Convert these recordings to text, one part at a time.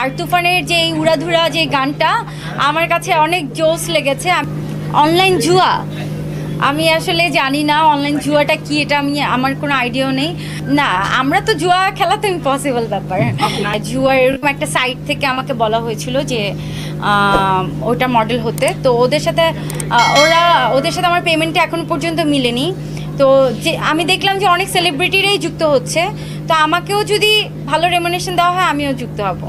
আর তুফানের যে এই উড়াধুরা যে গানটা আমার কাছে অনেক জোস লেগেছে। অনলাইন জুয়া। আমি আসলে জানি না অনলাইন জুয়াটা কি এটা আমি আমার কোনো আইডিয়াও নেই। না আমরা তো জুয়া খেলা তো ইম্পসিবল ব্যাপার জুয়া এরকম একটা সাইট থেকে আমাকে বলা হয়েছিল যে ওটা মডেল হতে। তো ওদের সাথে ওরা ওদের সাথে আমার পেমেন্টটা এখন পর্যন্ত মিলেনি। তো যে আমি দেখলাম যে অনেক সেলিব্রিটিরাই যুক্ত হচ্ছে তো আমাকেও যদি ভালো রেমুনেশন দেওয়া হয় আমিও যুক্ত হব।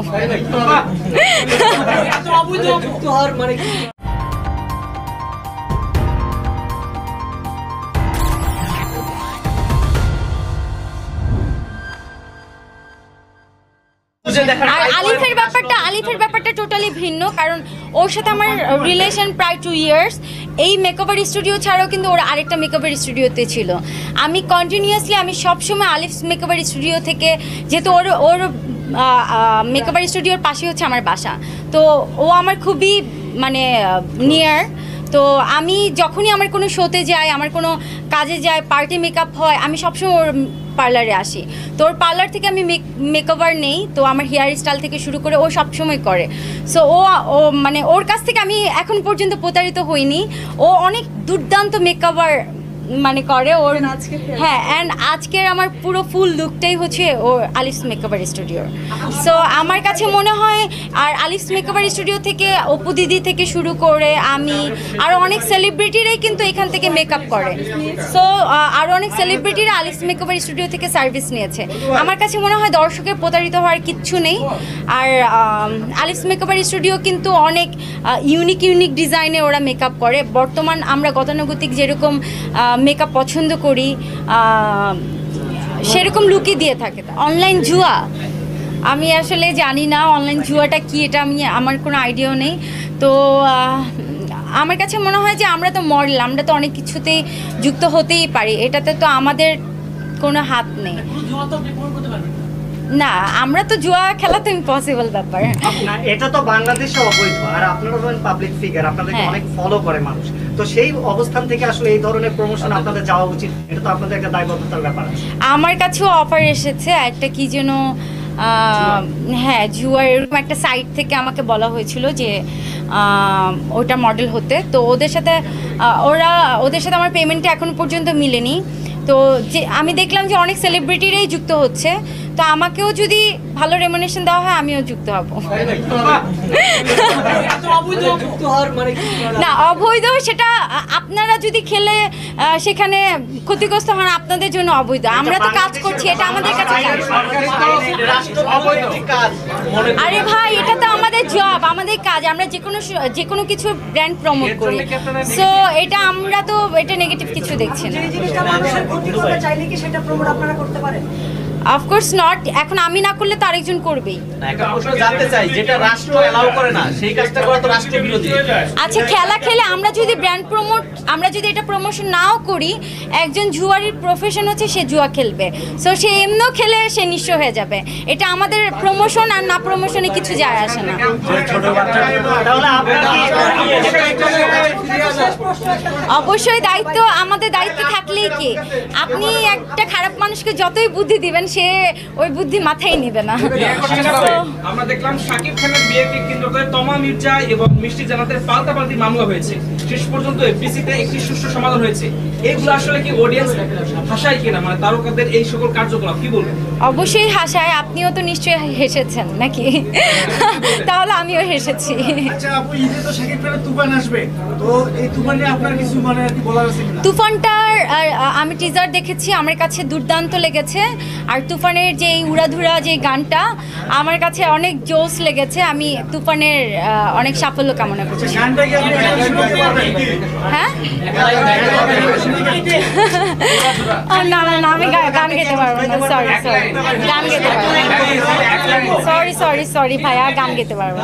আর আলিফের ব্যাপারটা আলিফের ব্যাপারটা টোটালি ভিন্ন কারণ ওর সাথে আমার রিলেশন প্রায় টু ইয়ার্স এই মেকওভার স্টুডিও ছাড়াও কিন্তু ওর আরেকটা মেকওভার স্টুডিওতে ছিল। আমি কন্টিনিউয়াসলি আমি সবসময় আলিফ মেকওভার স্টুডিও থেকে যেহেতু ওর ওর মেকওভার স্টুডিওর পাশে হচ্ছে আমার বাসা। তো ও আমার খুবই মানে নিয়ার তো আমি যখনই আমার কোনো শোতে যাই, আমার কোনো কাজে যাই পার্টি মেকআপ হয়, আমি সবসময় ওর পার্লারে আসি। তো ওর পার্লার থেকে আমি মেকওভার নেই, তো আমার হেয়ার স্টাইল থেকে শুরু করে ও সবসময় করে। সো ও ও মানে ওর কাছ থেকে আমি এখন পর্যন্ত প্রতারিত হইনি। ও অনেক দুর্দান্ত মেকওভার মানে করে ওর আজকে হ্যাঁ অ্যান্ড আজকের আমার পুরো ফুল লুকটাই হচ্ছে ওর আলিফস মেকওভার স্টুডিওর সো আমার কাছে মনে হয় আর আলিফস মেকওভার স্টুডিও থেকে অপু দিদি থেকে শুরু করে আমি আরও অনেক সেলিব্রিটিরাই কিন্তু এখান থেকে মেকআপ করে। সো আরও অনেক সেলিব্রিটিরা আলিফস মেকওভার স্টুডিও থেকে সার্ভিস নিয়েছে। আমার কাছে মনে হয় দর্শকের প্রতারিত হওয়ার কিচ্ছু নেই। আর আলিফস মেকওভার স্টুডিও কিন্তু অনেক ইউনিক ইউনিক ডিজাইনে ওরা মেকআপ করে। বর্তমান আমরা গতানুগতিক যেরকম মেকআপ পছন্দ করি সেরকম লুকই দিয়ে থাকে অনলাইন জুয়া। আমি আসলে জানি না অনলাইন জুয়াটা কি, এটা আমি, আমার কোনো আইডিয়াও নেই। তো আমার কাছে মনে হয় যে আমরা তো মডেল আমরা তো অনেক কিছুতেই যুক্ত হতেই পারি। এটাতে তো আমাদের কোনো হাত নেই। না আমরা তো জুয়া খেলা তো ইম্পসিবল ব্যাপার। না এটা তো বাংলাদেশে অবৈধ আর আপনারা হলেন পাবলিক ফিগার আপনাদেরকে হ্যাঁ। অনেক ফলো করে মানুষ। তো সেই অবস্থান থেকে আসলে এই ধরনের প্রমোশন আপনাদের যাওয়া উচিত এটা তো আপনাদের একটা দায়বদ্ধতার ব্যাপার আছে। আমার কাছেও অফার এসেছে একটা কি যেন হ্যাঁ জুয়ার এরকম একটা সাইট থেকে আমাকে বলা হয়েছিল যে ওটা মডেল হতে। তো ওদের সাথে ওরা ওদের সাথে আমার পেমেন্টটা এখন পর্যন্ত মিলেনি। তো যে আমি দেখলাম যে অনেক সেলিব্রিটিরাই যুক্ত হচ্ছে। তো আমাকেও যদি ভালো রেমুনেশন দেওয়া হয় আমিও যুক্ত হব? না অবৈধ সেটা আপনারা যদি খেলে সেখানে ক্ষতিগ্রস্ত হন আপনাদের জন্য অবৈধ। আমরা তো কাজ করছি এটা আমাদের কাছে কাজ। আরে ভাই এটা তো আমাদের জব আমাদের কাজ। আমরা যে কোনো যে কোনো কিছু ব্র্যান্ড প্রমোট করি। সো এটা আমরা তো এটা নেগেটিভ কিছু দেখছি না। অফকোর্স নট এখন আমি না করলে তো আরেকজন করবেই। না, একটা প্রশ্ন জানতে চাই যেটা রাষ্ট্র এলাও করে না সেই কাজটা করা তো রাষ্ট্র বিরোধী। আচ্ছা খেলা খেলে আমরা যদি ব্র্যান্ড প্রমোট আমরা যদি এটা প্রমোশন নাও করি একজন জুয়ারির প্রফেশন হচ্ছে সে জুয়া খেলবে। সো সে এমনিও খেলে সে নিঃস্ব হয়ে যাবে। এটা আমাদের প্রমোশন আর না প্রমোশনে কিছু যায় আসে না। অবশ্যই দায়িত্ব আমাদের দায়িত্ব থাকলেই কি? আপনি একটা খারাপ মানুষকে যতই বুদ্ধি দিবেন সে ওই বুদ্ধি মাথায় নেবে না। আমরা দেখলাম শাকিব খানের বিয়েকে কেন্দ্র করে তমা মির্জা এবং মিষ্টি জানাতের পাল্টাপাল্টি মামলা হয়েছে। শেষ পর্যন্ত এফডিসিতে একটি সুষ্ঠু সমাধান হয়েছে। এগুলো আসলে কি অডিয়েন্স ভাষায় কিনা? মানে তারকাদের এই সকল কার্যকলাপ কি বলবেন? অবশ্যই হাসায় আপনিও তো নিশ্চয়ই হেসেছেন নাকি? তাহলে আমিও হেসেছি। আচ্ছা আপু ঈদে তো শাকিব খানের তুফান আসবে। তো এই তুফান আপনার কিছু মানে বলার আছে কিনা? তুফানটার আমি টিজার দেখেছি আমার কাছে দুর্দান্ত লেগেছে। আর তুফানের যে উড়াধুরা যে গানটা, আমার কাছে অনেক জোস লেগেছে। আমি তুফানের অনেক সাফল্য কামনা করছি। হ্যাঁ? না না না, আমি গান গেতে পারব না সরি সরি গান গেতে পারব সরি সরি সরি ভাইয়া, গান গেতে পারব